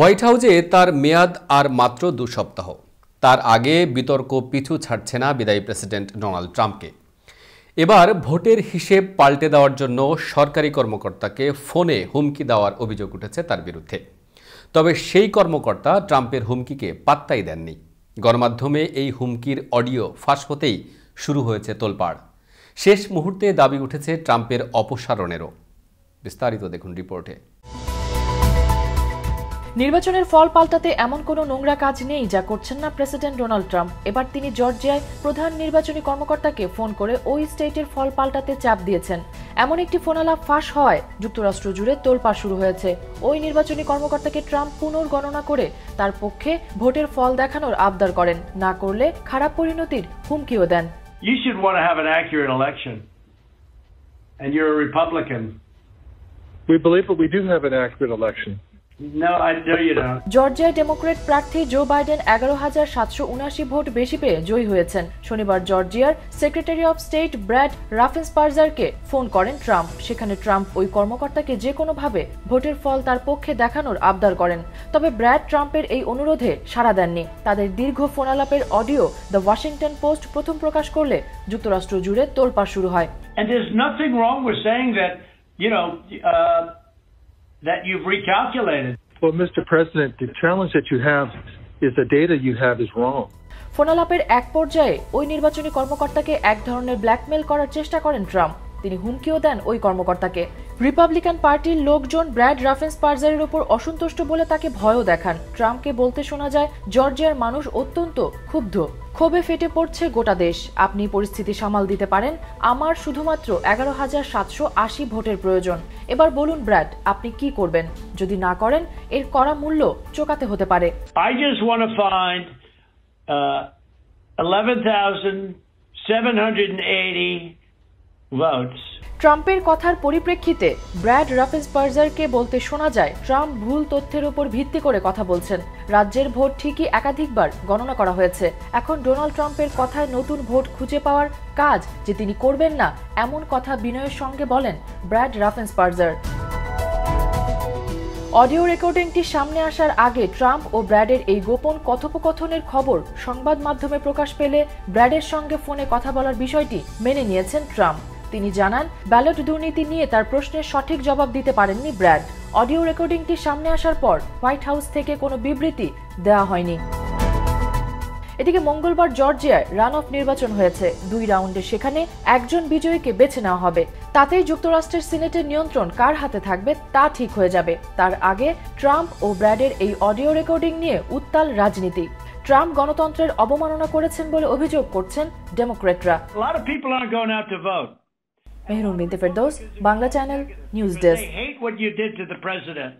White হাউসে তার মেয়াদ আর মাত্র দু সপ্তাহ। তার আগে বিতর্ক পিছু ছাড়ছে না বিদায়ী প্রেসিডেন্ট ডোনাল্ড ট্রাম্পকে। এবার ভোটের হিসেব পাল্টে দেওয়ার জন্য সরকারি কর্মকর্তাকে ফোনে হুমকি দেওয়ার অভিযোগ উঠেছে তার বিরুদ্ধে। তবে সেই কর্মকর্তা ট্রাম্পের হুমকিকে পাত্তাই দেননি। গণমাধ্যমে এই হুমকির অডিও ফাঁস হতেই শুরু হয়েছে তোলপাড়। শেষ মুহূর্তে দাবি উঠেছে ট্রাম্পের অপসারণেরও। বিস্তারিত দেখুন রিপোর্টে। নির্বাচনের ফল পাল্টাতে এমন কোনো নোংরা কাজ নেই যা করছেন না প্রেসিডেন্ট ডোনাল্ড ট্রাম্প এবার তিনি জর্জিয়ায় প্রধান নির্বাচনী কর্মকর্তাকে ফোন করে ওই স্টেটের ফল পাল্টাতে চাপ দিয়েছেন এমন একটি ফোনালাপ ফাঁস হয় যুক্তরাষ্ট্র জুড়ে তোলপাড় শুরু হয়েছে ওই নির্বাচনী কর্মকর্তাকে ট্রাম্প পুনর্গণনা করে তার পক্ষে ভোটের ফল দেখানোর আবদার করেন না করলে খারাপ পরিণতির হুমকিও দেন You should want to have an accurate election. And you're a Republican. We believe that we do have an accurate election. জর্জিয়ায় ডেমোক্রেট প্রার্থী জো বাইডেন এগারো হাজার সাতশো উনাশি ভোট বেশি পেয়ে জয়ী হয়েছেন। শনিবার জর্জিয়ার সেক্রেটারি অফ স্টেট ব্র্যাড রাফেন্সপার্জারকে ফোন করেন ট্রাম্প। সেখানে ট্রাম্প ওই কর্মকর্তাকে যে কোনোভাবে ভোটের ফল তার পক্ষে দেখানোর আবদার করেন। তবে ব্র্যাড ট্রাম্পের এই অনুরোধে সাড়া দেননি। তাদের দীর্ঘ ফোনালাপের অডিও দ্য ওয়াশিংটন পোস্ট প্রথম প্রকাশ করলে যুক্তরাষ্ট্র জুড়ে তোলপাড় শুরু হয়। And there's nothing wrong with saying that, you know, uh, that you've recalculated. Well, Mr. President, the challenge that you have is the data you have is wrong. ফোনালাপের এক পর্যায়ে ওই নির্বাচনী কর্মকর্তাকে এক ধরনের ব্ল্যাকমেল করার চেষ্টা করেন ট্রাম্প তিনি হুমকিও দেন ওই কর্মকর্তাকে রিপাবলিকান পার্টির লোকজন ব্র্যাড রাফেন্স পার্জারের ওপর অসন্তুষ্ট বলে তাকে ভয়ও দেখান ট্রাম্পকে বলতে শোনা যায় জর্জিয়ার মানুষ অত্যন্ত ক্ষুব্ধ ক্ষোভে ফেটে পড়ছে গোটা দেশ। আপনি পরিস্থিতি সামাল দিতে পারেন। আমার শুধুমাত্র এগারো হাজার সাতশো আশি ভোটের প্রয়োজন। এবার বলুন ব্র্যাড আপনি কি করবেন? যদি না করেন এর করা মূল্য চোকাতে হতে পারে। I just want to find uh, 11,780 votes. ট্রাম্পের কথার পরিপ্রেক্ষিতে ব্র্যাড রাফেন্সপার্জারকে বলতে শোনা যায়, ট্রাম্প ভুল তথ্যের উপর ভিত্তি করে কথা বলছেন। রাজ্যের ভোট ঠিকই একাধিকবার গণনা করা হয়েছে। এখন ডোনাল্ড ট্রাম্পের কথায় নতুন ভোট খুঁজে পাওয়ার কাজ যে তিনি করবেন না, এমন কথা বিনয়ের সঙ্গে বলেন ব্র্যাড রাফেন্সপার্জার অডিও রেকর্ডিংটি সামনে আসার আগে ট্রাম্প ও ব্র্যাডের এই গোপন কথোপকথনের খবর সংবাদ মাধ্যমে প্রকাশ পেলে ব্র্যাডের সঙ্গে ফোনে কথা বলার বিষয়টি মেনে নিয়েছেন ট্রাম্প। তিনি জানান, ব্যালট দুর্নীতি নিয়ে তার প্রশ্নের সঠিক জবাব দিতে পারেননি ব্র্যাড। অডিও রেকর্ডিংটি সামনে আসার পর হোয়াইট হাউস থেকে কোনো বিবৃতি দেওয়া হয়নি। এদিকে মঙ্গলবার জর্জিয়ায় রান অফ নির্বাচন হয়েছে। দুই রাউন্ডে সেখানে একজন বিজয়ীকে বেছে নেওয়া হবে। তাতেই যুক্তরাষ্ট্রের সিনেটের নিয়ন্ত্রণ কার হাতে থাকবে তা ঠিক হয়ে যাবে। তার আগে ট্রাম্প ও ব্র্যাডের এই অডিও রেকর্ডিং নিয়ে উত্তাল রাজনীতি। ট্রাম্প গণতন্ত্রের অবমাননা করেছেন বলে অভিযোগ করছেন ডেমোক্রেটরা। Mehroom Binti Bangla Channel, News Desk. Hate what you did to the president.